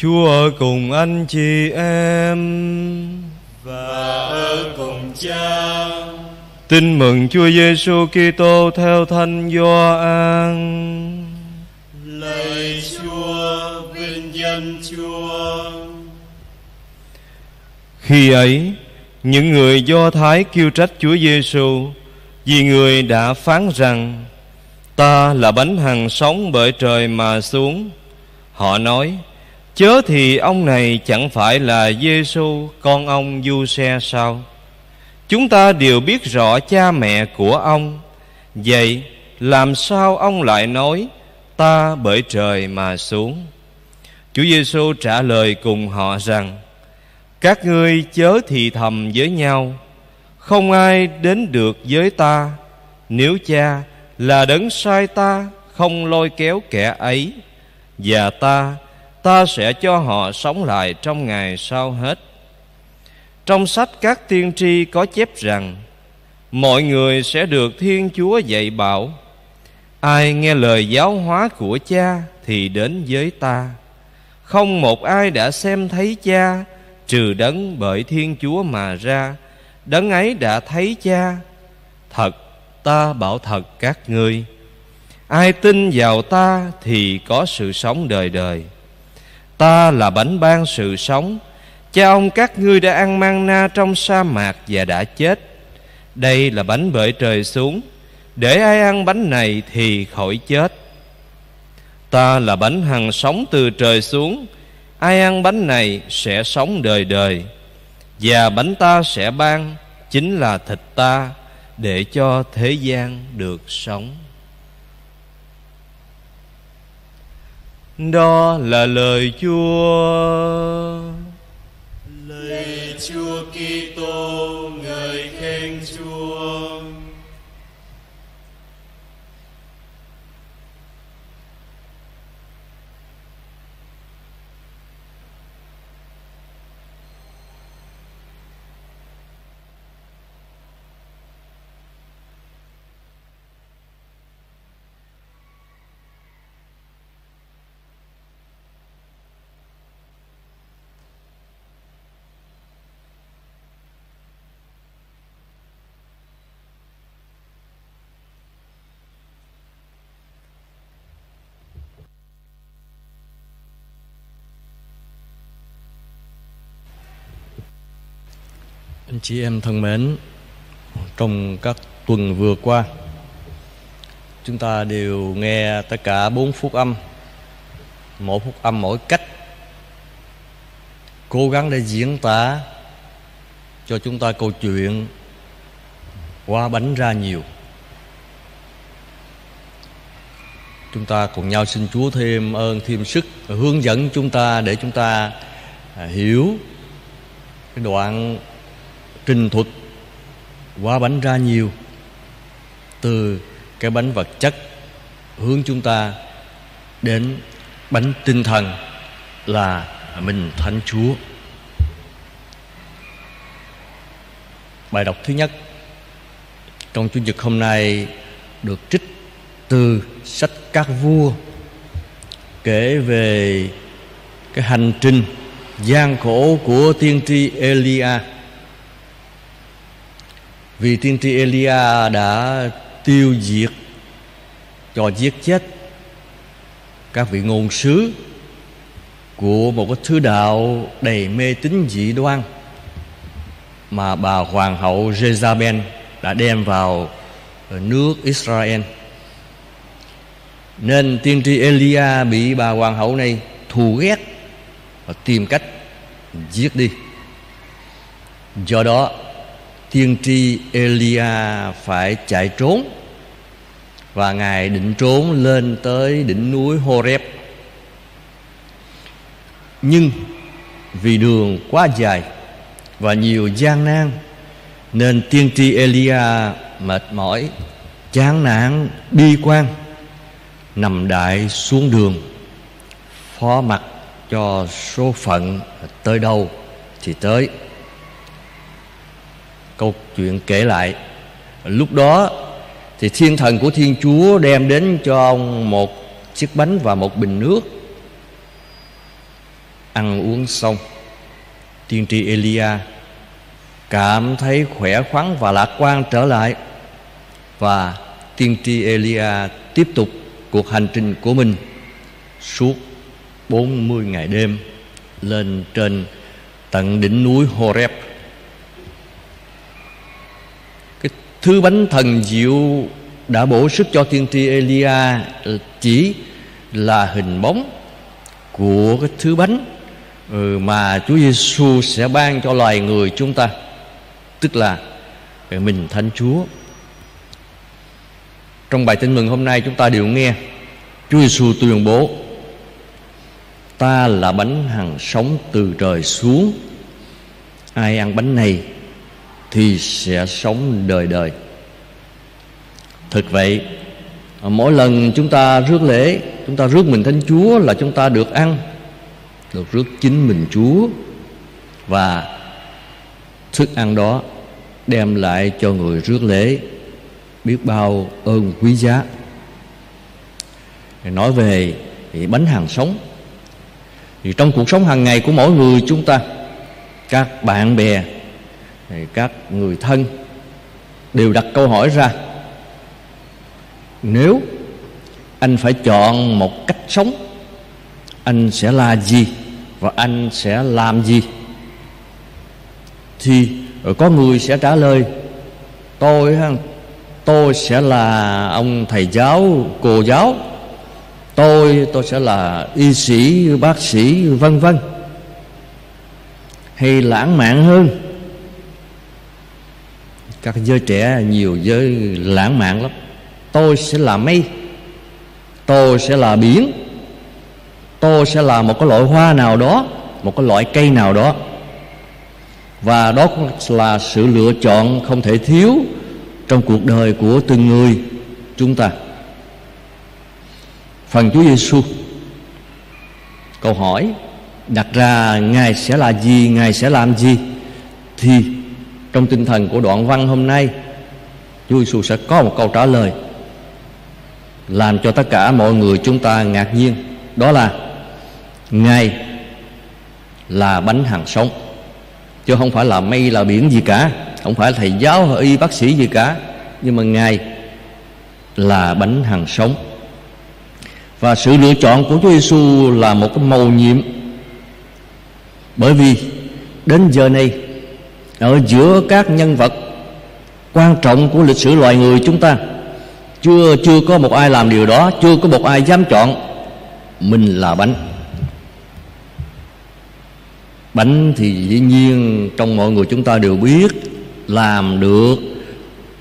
Chúa ở cùng anh chị em và ở cùng cha Tin mừng Chúa Giêsu Kitô theo Thánh Gioan. Lạy Chúa, vinh danh Chúa. Khi ấy, những người Do Thái kêu trách Chúa Giêsu vì người đã phán rằng ta là bánh hằng sống bởi trời mà xuống. Họ nói: Chớ thì ông này chẳng phải là Giêsu con ông Du Xe sao? Chúng ta đều biết rõ cha mẹ của ông. Vậy làm sao ông lại nói, Ta bởi trời mà xuống Chúa Giêsu trả lời cùng họ rằng, Các ngươi chớ thì thầm với nhau. Không ai đến được với ta. Nếu cha là đấng sai ta, Không lôi kéo kẻ ấy. Và ta Ta sẽ cho họ sống lại trong ngày sau hết. Trong sách các tiên tri có chép rằng, Mọi người sẽ được Thiên Chúa dạy bảo, Ai nghe lời giáo hóa của cha Thì đến với ta. Không một ai đã xem thấy cha, Trừ đấng bởi Thiên Chúa mà ra. Đấng ấy đã thấy cha. Thật, ta bảo thật các ngươi. Ai tin vào ta thì có sự sống đời đời. Ta là bánh ban sự sống. Cha ông các ngươi đã ăn mang na trong sa mạc và đã chết. Đây là bánh bởi trời xuống. Để ai ăn bánh này thì khỏi chết. Ta là bánh hằng sống từ trời xuống. Ai ăn bánh này sẽ sống đời đời. Và bánh ta sẽ ban, Chính là thịt ta, Để cho thế gian được sống. Đó là lời Chúa Lạy Chúa Kitô, ngợi khen Chúa. Anh chị em thân mến, trong các tuần vừa qua, chúng ta đều nghe tất cả bốn phút âm, mỗi phút âm mỗi cách, cố gắng để diễn tả cho chúng ta câu chuyện qua bánh ra nhiều. Chúng ta cùng nhau xin Chúa thêm ơn, thêm sức hướng dẫn chúng ta để chúng ta hiểu cái đoạn trình thuật quá bánh ra nhiều. Từ cái bánh vật chất hướng chúng ta đến bánh tinh thần là mình thánh chúa. Bài đọc thứ nhất trong chủ nhật hôm nay được trích từ sách các vua, kể về cái hành trình gian khổ của tiên tri Elia vì tiên tri Elia đã tiêu diệt cho giết chết các vị ngôn sứ của một cái thứ đạo đầy mê tín dị đoan mà bà hoàng hậu Jezabel đã đem vào nước Israel. Nên tiên tri Elia bị bà hoàng hậu này thù ghét và tìm cách giết đi. Do đó tiên tri Elia phải chạy trốn và ngài định trốn lên tới đỉnh núi Horeb. Nhưng vì đường quá dài và nhiều gian nan, nên tiên tri Elia mệt mỏi, chán nản, bi quan, nằm đại xuống đường, phó mặt cho số phận tới đâu thì tới câu chuyện kể lại lúc đó thì thiên thần của thiên chúa đem đến cho ông một chiếc bánh và một bình nước ăn uống xong, tiên tri Elia cảm thấy khỏe khoắn và lạc quan trở lại và tiên tri Elia tiếp tục cuộc hành trình của mình suốt 40 ngày đêm lên trên tận đỉnh núi Horeb. Thư bánh thần diệu đã bổ sức cho tiên tri Elia ờ, chỉ là hình bóng của cái thứ bánh ờ, mà Chúa Giêsu sẽ ban cho loài người chúng ta, tức là ờ, mình Thánh Chúa. Trong bài tin mừng hôm nay chúng ta đều nghe Chúa Giêsu tuyên bố Ta là bánh hằng sống từ trời xuống Ai ăn bánh này thì sẽ sống đời đời. Thực vậy, Mỗi lần chúng ta rước lễ, Chúng ta rước mình Thánh Chúa Là chúng ta được ăn, Được rước chính mình Chúa, Và thức ăn đó Đem lại cho người rước lễ Biết bao ơn quý giá. Nói về bánh hàng sống. Thì trong cuộc sống hàng ngày của mỗi người chúng ta, các bạn bè thì các người thân đều đặt câu hỏi ra. Nếu anh phải chọn một cách sống, anh sẽ là gì và anh sẽ làm gì? Thì có người sẽ trả lời, tôi tôi sẽ là ông thầy giáo, cô giáo. Tôi tôi sẽ là y sĩ, bác sĩ, vân vân. Hay lãng mạn hơn các giới trẻ nhiều giới lãng mạn lắm. Tôi sẽ là mây, tôi sẽ là biển, tôi sẽ là một cái loại hoa nào đó, một cái loại cây nào đó. Và đó là sự lựa chọn không thể thiếu trong cuộc đời của từng người chúng ta. Phần Chúa Giêsu câu hỏi đặt ra, ngài sẽ là gì, ngài sẽ làm gì, thì trong tinh thần của đoạn văn hôm nay, Chúa Giêsu sẽ có một câu trả lời làm cho tất cả mọi người chúng ta ngạc nhiên. Đó là, ngài là bánh hàng sống, chứ không phải là mây là biển gì cả, không phải là thầy giáo hay y bác sĩ gì cả, nhưng mà ngài là bánh hàng sống. Và sự lựa chọn của Chúa Giêsu là một cái mầu nhiệm, bởi vì đến giờ này ở giữa các nhân vật, quan trọng của lịch sử loài người chúng ta, chưa chưa có một ai làm điều đó, chưa có một ai dám chọn mình là bánh. Bánh thì dĩ nhiên trong mọi người chúng ta đều biết, làm được,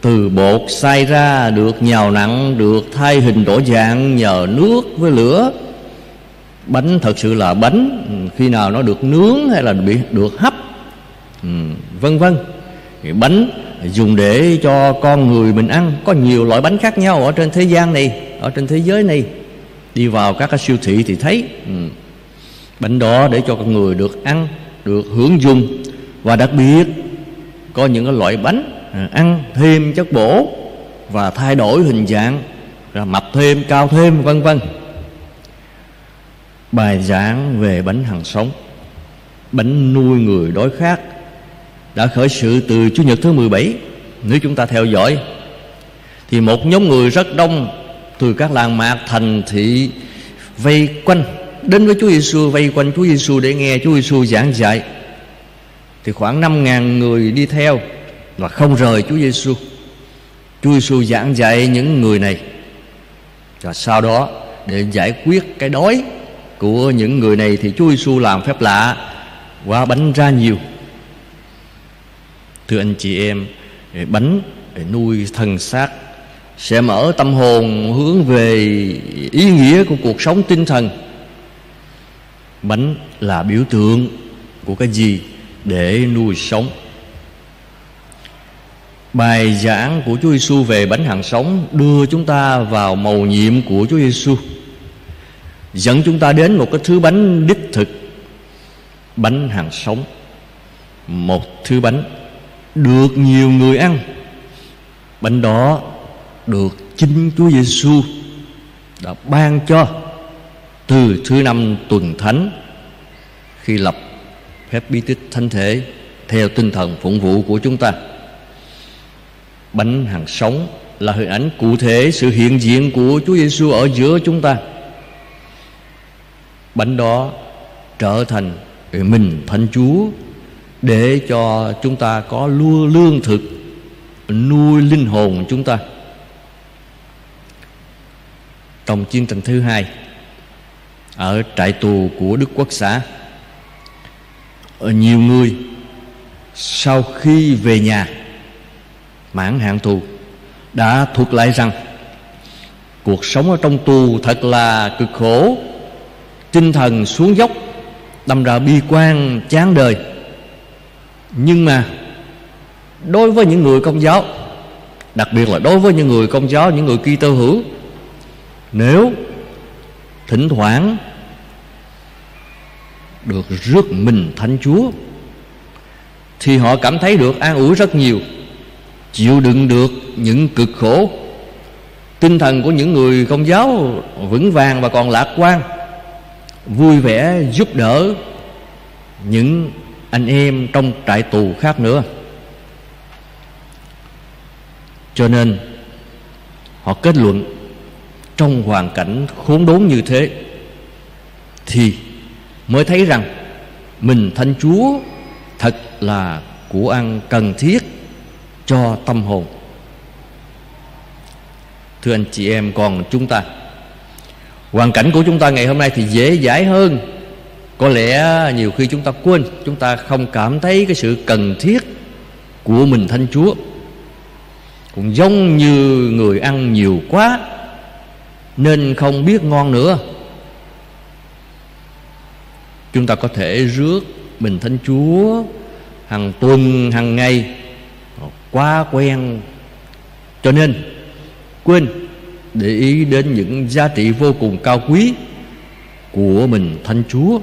từ bột xay ra, được nhào nặng, được thay hình đổi dạng, nhờ nước với lửa. Bánh thật sự là bánh, khi nào nó được nướng hay là bị, được hấp Ừ, vân vân. Bánh dùng để cho con người mình ăn. Có nhiều loại bánh khác nhau ở trên thế gian này, ở trên thế giới này. Đi vào các cái siêu thị thì thấy ừ, bánh đó để cho con người được ăn, được hưởng dùng. Và đặc biệt, có những cái loại bánh à, ăn thêm chất bổ và thay đổi hình dạng rồi mập thêm, cao thêm, vân vân. Bài giảng về bánh hằng sống. Bánh nuôi người đói khát đã khởi sự từ Chủ nhật thứ 17 nếu chúng ta theo dõi, thì một nhóm người rất đông từ các làng mạc, thành thị vây quanh, đến với Chúa Giêsu vây quanh Chúa Giêsu để nghe Chúa Giêsu giảng dạy thì khoảng năm ngàn người đi theo và không rời Chúa Giêsu. Chúa Giêsu giảng dạy những người này và sau đó, để giải quyết cái đói của những người này, thì Chúa Giêsu làm phép lạ qua bánh ra nhiều. Thưa anh chị em, bánh để nuôi thân xác sẽ mở tâm hồn hướng về ý nghĩa của cuộc sống tinh thần. Bánh là biểu tượng của cái gì để nuôi sống Bài giảng của Chúa Giêsu về bánh hàng sống đưa chúng ta vào mầu nhiệm của Chúa Giêsu, dẫn chúng ta đến một cái thứ bánh đích thực, bánh hàng sống, một thứ bánh được nhiều người ăn. Bánh đó được chính Chúa Giêsu đã ban cho từ thứ năm tuần thánh khi lập phép bí tích thánh thể theo tinh thần phụng vụ của chúng ta bánh hàng sống là hình ảnh cụ thể sự hiện diện của Chúa Giêsu ở giữa chúng ta bánh đó trở thành mình thánh Chúa để cho chúng ta có lương thực, nuôi linh hồn chúng ta. Trong chiến tranh thứ hai, ở trại tù của Đức Quốc xã nhiều người sau khi về nhà, mãn hạn tù, đã thuật lại rằng cuộc sống ở trong tù thật là cực khổ. Tinh thần xuống dốc, đâm ra bi quan chán đời nhưng mà đối với những người công giáo, đặc biệt là đối với những người công giáo, những người Kitô hữu, nếu thỉnh thoảng được rước mình thánh chúa, thì họ cảm thấy được an ủi rất nhiều, chịu đựng được những cực khổ. Tinh thần của những người công giáo vững vàng và còn lạc quan, vui vẻ giúp đỡ những anh em trong trại tù khác nữa. Cho nên, họ kết luận, trong hoàn cảnh khốn đốn như thế, thì mới thấy rằng mình thánh chúa thật là của ăn cần thiết cho tâm hồn. Thưa anh chị em, còn chúng ta, hoàn cảnh của chúng ta ngày hôm nay thì dễ dãi hơn có lẽ nhiều khi chúng ta quên, chúng ta không cảm thấy cái sự cần thiết của mình thanh chúa. Cũng giống như người ăn nhiều quá, nên không biết ngon nữa. Chúng ta có thể rước mình thánh chúa hàng tuần, hàng ngày quá quen. Cho nên, quên để ý đến những giá trị vô cùng cao quý của mình thánh chúa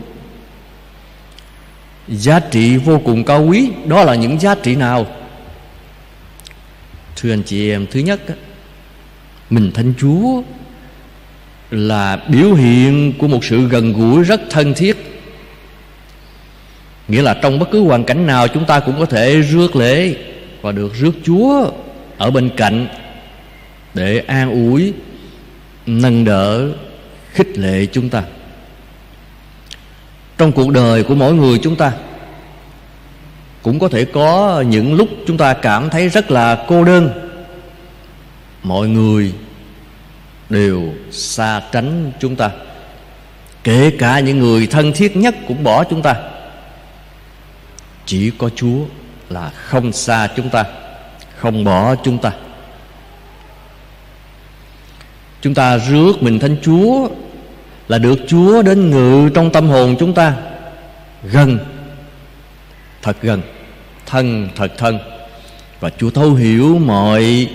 giá trị vô cùng cao quý, đó là những giá trị nào? Thưa anh chị em, thứ nhất, mình thánh chúa là biểu hiện của một sự gần gũi rất thân thiết. Nghĩa là trong bất cứ hoàn cảnh nào, chúng ta cũng có thể rước lễ và được rước chúa ở bên cạnh để an ủi, nâng đỡ, khích lệ chúng ta trong cuộc đời của mỗi người chúng ta, cũng có thể có những lúc chúng ta cảm thấy rất là cô đơn. Mọi người đều xa tránh chúng ta, kể cả những người thân thiết nhất cũng bỏ chúng ta. Chỉ có chúa là không xa chúng ta, không bỏ chúng ta. Chúng ta rước mình thánh chúa là được chúa đến ngự trong tâm hồn chúng ta. Gần. Thật gần. Thân, thật thân. Và chúa thấu hiểu mọi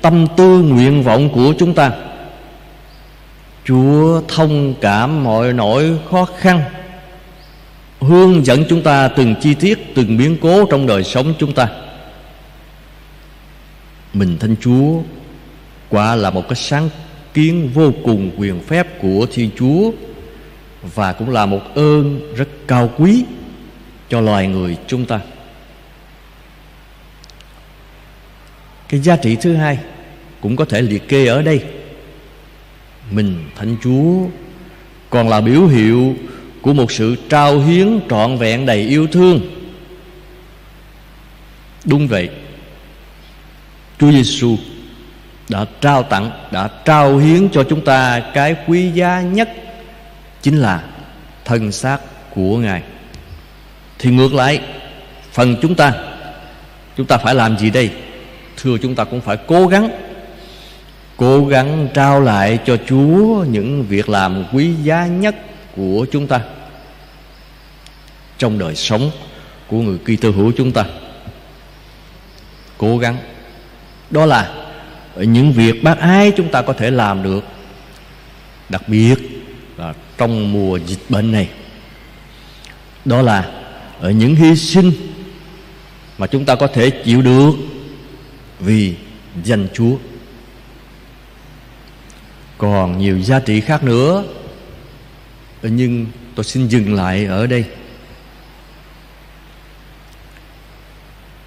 tâm tư nguyện vọng của chúng ta. Chúa thông cảm mọi nỗi khó khăn, hướng dẫn chúng ta từng chi tiết, từng biến cố trong đời sống chúng ta. Mình thánh chúa, quả là một cái sáng kiến vô cùng quyền phép của thiên chúa và cũng là một ơn rất cao quý cho loài người chúng ta. Cái giá trị thứ hai cũng có thể liệt kê ở đây. Mình thánh chúa còn là biểu hiệu của một sự trao hiến trọn vẹn đầy yêu thương. Đúng vậy. Chúa giêsu đã trao tặng, đã trao hiến cho chúng ta, cái quý giá nhất chính là thân xác của ngài. Thì ngược lại, phần chúng ta chúng ta phải làm gì đây? Thưa, chúng ta cũng phải cố gắng cố gắng trao lại cho chúa những việc làm quý giá nhất của chúng ta trong đời sống của người Kitô hữu chúng ta. Cố gắng. Đó là những việc bác ái chúng ta có thể làm được. Đặc biệt là trong mùa dịch bệnh này. Đó là ở những hy sinh mà chúng ta có thể chịu được vì danh Chúa. Còn nhiều giá trị khác nữa. Nhưng tôi xin dừng lại ở đây.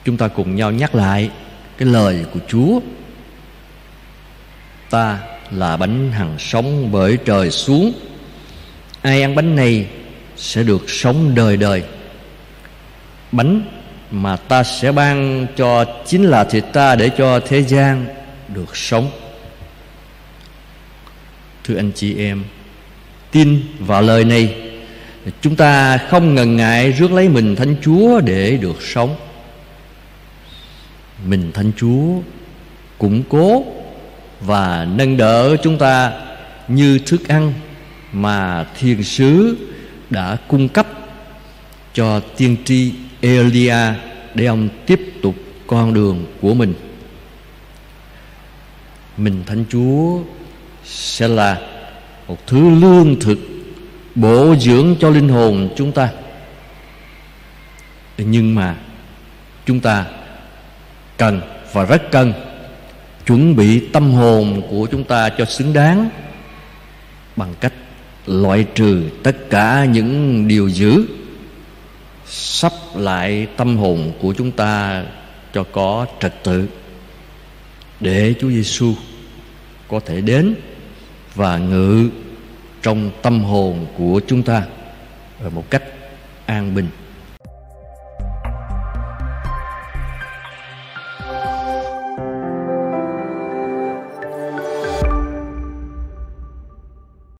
Chúng ta cùng nhau nhắc lại cái lời của Chúa ta là bánh hằng sống bởi trời xuống. Ai ăn bánh này sẽ được sống đời đời. Bánh mà ta sẽ ban cho chính là thịt ta để cho thế gian được sống. Thưa anh chị em, tin vào lời này, chúng ta không ngần ngại rước lấy mình thánh chúa để được sống. Mình thánh chúa củng cố và nâng đỡ chúng ta như thức ăn mà thiên sứ đã cung cấp cho tiên tri Elia để ông tiếp tục con đường của mình. Mình Thánh Chúa sẽ là một thứ lương thực bổ dưỡng cho linh hồn chúng ta. Nhưng mà chúng ta cần và rất cần chuẩn bị tâm hồn của chúng ta cho xứng đáng bằng cách loại trừ tất cả những điều dữ, sắp lại tâm hồn của chúng ta cho có trật tự, để Chúa Giêsu có thể đến và ngự trong tâm hồn của chúng ta ở một cách an bình.